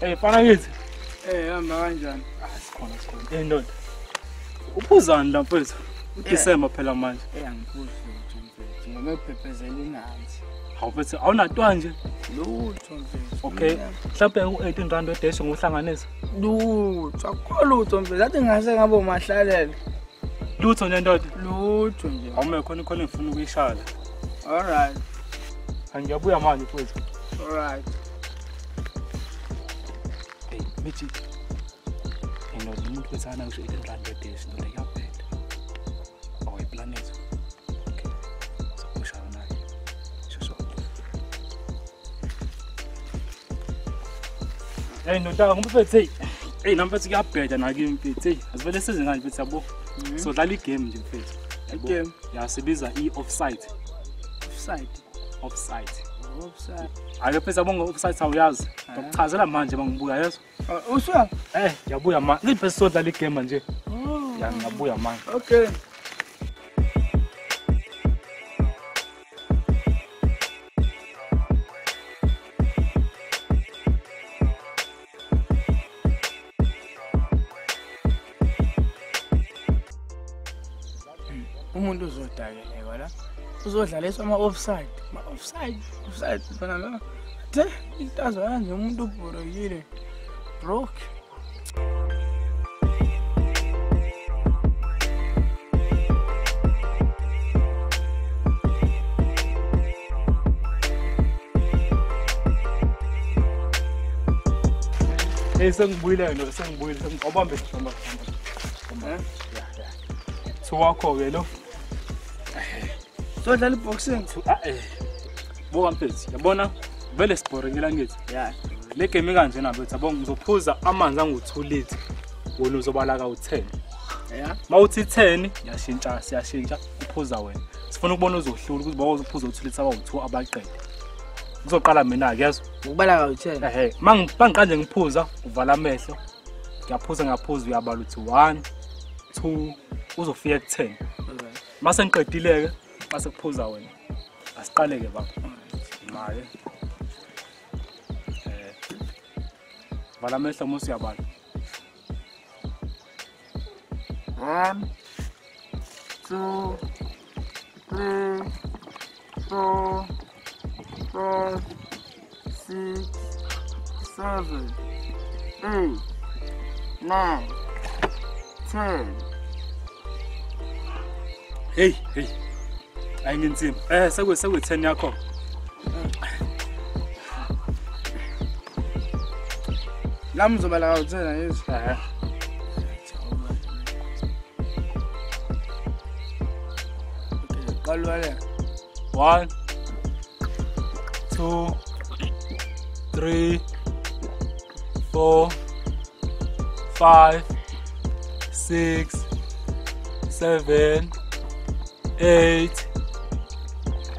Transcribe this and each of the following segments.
Hey fana kithi. Eh hamba kanjani? Ah sikhona sikhona. Eh ndoda. Uphuzani la mfethu? uDisemba phela manje. Eh angiphuzi lutho mfethu. Ngoba ephephezela inanzi. Hawu mfethu awunatwa nje. Lutho mfethu. Okay. Mhlawumbe u18 rand wedeshe ngohlanganisa. Lutho akukho lutho mfethu. Athi ngase ngabe umahlalela. Lutho nje ndoda. Lutho nje. Awume khona khona ngifuna ukuyishala. Alright. Angiyabuya manje mfethu. Alright. Hey mithi. Ino umuntu wesana usho 18 rand wedeshe ndoda kuyabheda. Awu iplanet. Okay. Sokusha naye. Shosho. Hey ndoda ngumfethu hey. Hey namfethu kuyabheda nakimi mfethu. Hey asivele sizingani mfethu yabo. So dlala igame nje mfethu. Yabo? Igame? Ya sibiza i-offside. Offside. Offside. Offside. Ake phela bonke offside awuyazi. Ngokuchazela manje bangibuya yeso. Uswa? Eh, yabuya manje. Ngithi phela sodlala igame manje. Oh. Ya ngabuya manje. Okay. umuntu uzodakeleka la uzodlaliswa ama-offside ma-offside offside fana la the intazo kanje umuntu ubhorokile broke. Isang buhay lang, isang buhay, isang obambe, obambe, obambe. So wako welo. So dali boxing. Ah eh. Bo ampezi. Yabona? Vele sport ngilangithi. Yeah. le game ekanjena bethu yabo ngizophuza amanzi angu-two litre wena uzobalaka u-ten. Ya ma uthi ten yashintsha siyashintsha uphuza wena. Sifuna ukubona uzohlula ukuthi bakwazi ukuphuza u-two litre abawu-two abaqede. Ngizoqala mina-ke yezo ukubalaka u-ten. Ehe ma ngiqanje ngiphuza uvala amehlo. Ngiyaphuza ngiyaphuza uyabala uthi one two uzofika ku-ten. Mase ngiqedile-ke mase kuphuza wena. Asiqale-ke baba. Maye Vala amehlo musu uyabala. one two three four five six seven eight nine ten Hey, hey. Ayinginzima. Eh sekwe sekwe 10 yakho. Lami uzobala kawu-ten ayezi Eh. qalwale 1 2 3 4 5 6 7 8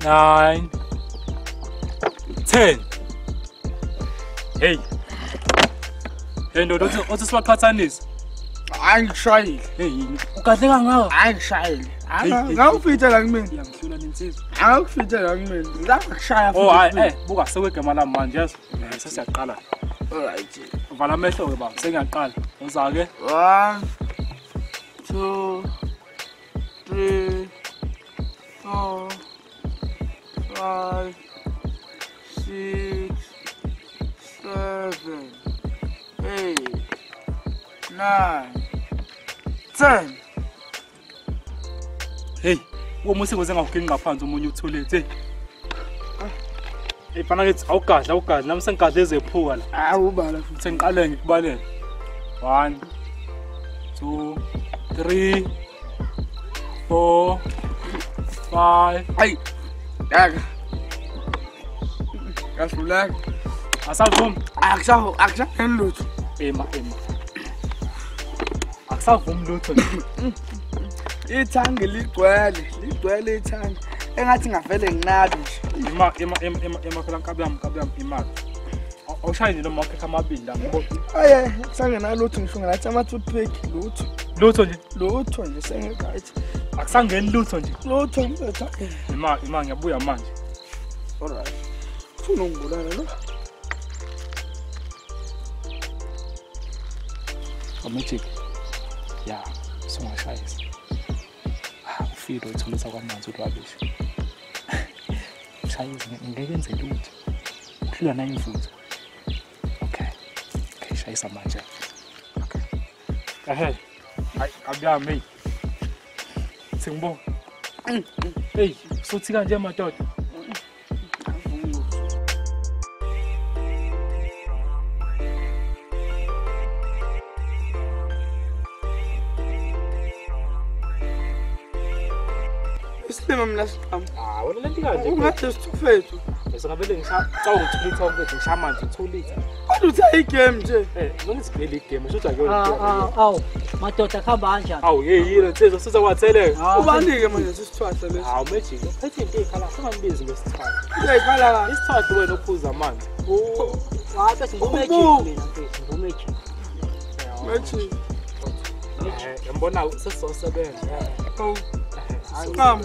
9 10 Hey yendoda othi sibaqhathanise angishayile ukahle kangaka angishayile ngakufitha la kumina ngiyamhlula ninsizwa angakufitha la kumina ngizakushaya futhi oh hayi buka sekwegema lami manje yazo sesiyaqala alright vala amehlo ke baba sengiyaqala uza ke 1 2 3 4 5 nine, ten. hey womusi kuze ngawuginqi ngaphansi omunye utholethi hey fana ngithi awugadla awugadla nami sengigadle ezephuka la Hawu ubala futhi. sengiqale ngikubalele 1 2 3 4 5 Hayi. Yaka. Kahluleka. asavumi Akusaho akusaheni lutho. ema ema akusavumi lutho nje Ithangi ligcwele, ligcwele ithangi. Engathi ngavele nginadi nje. ima ima ima ima ima phela nkabi yami nkabi yami imali awushayi nje noma wakhekha amabili la ngoba Aye, sangenalutho ngisho ngathi ama-toothpick lutho. lutho nje Lutho nje sengekathi. akusangeni lutho nje Lutho mfethu. ima ima ngiyabuya manje Alright. Ufuna ungibulala lo? Magic. Ya, sungashayisa. ufile uyitholisa kwamanzi udwabishe. Shayisa ngeke enze. Uhlula nayo imvutho. Okay. Okay, shayisa manje. Okay. Ehe. Hayi, akuyami. Singibonga. Hey, suthi kanje madoda. Isilima mina siqhamu Ah, wena lento kanje. ungathi sithufethu Bese ngabele ngisha cawu ukuthi litha ukuthi ngisha manje 2 liter. kodwa uthi ayigame nje Eh, noma isibheli igame shothi Awu, akuyona. awu, awu, madoda kuhamba kanjani? Awu, hey yini nsizwa siza kwatheleka. Hawu, ubani-ke manje sisithwasa lesi Hawu Magic, uphethe into ekhala singambizi ngesithwathi. uyayikhala kahle Isithwathi wena ophuza amanzi. hayi bese ngumeji Ubu. mina mfethu, ngumeji. methi Eh, yambona sesizosebenza. siqhamu